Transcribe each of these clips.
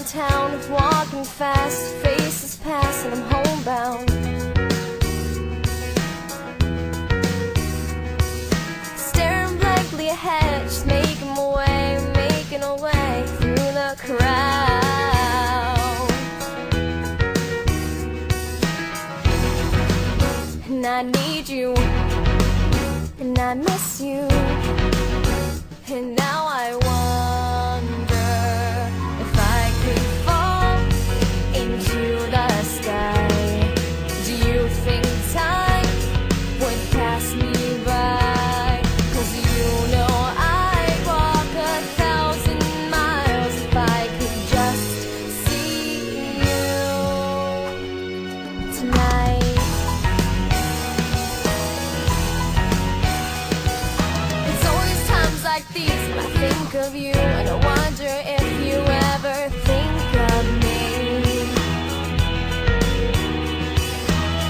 downtown, walking fast, faces pass, and I'm homebound. Staring blankly ahead, just making my way, making a way through the crowd. And I need you, and I miss you, and now I wonder of you, and I wonder if you ever think of me.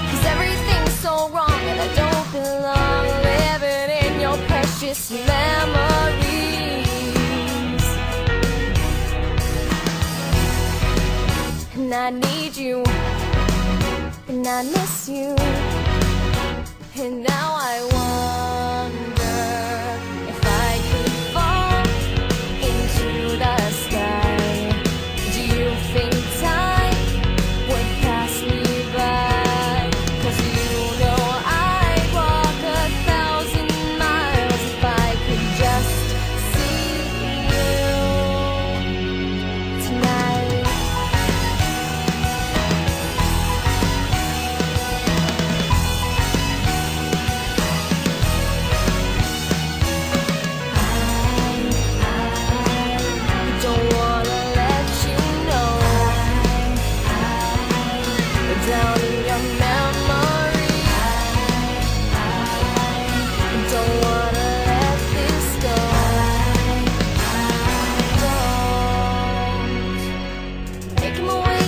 Cause everything's so wrong, and I don't belong living in your precious memories. And I need you, and I miss you. And now I wonder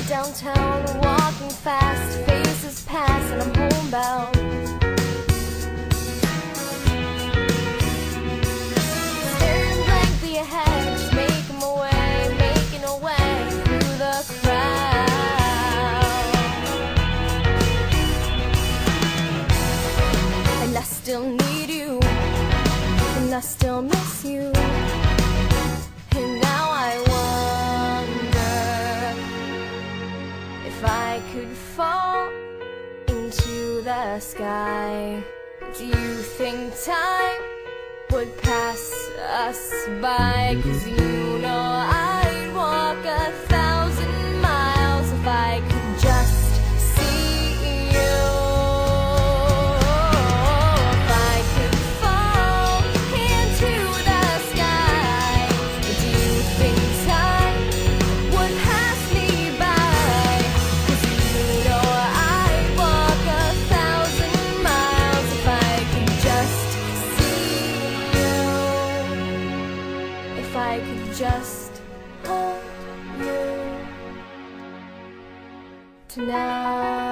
downtown, walking fast, faces pass, and I'm homebound. Staring blankly ahead, just making my way, making way through the crowd. And I still need you, and I still miss you. Could fall into the sky. Do you think time? would pass us by Cause you know I'd tonight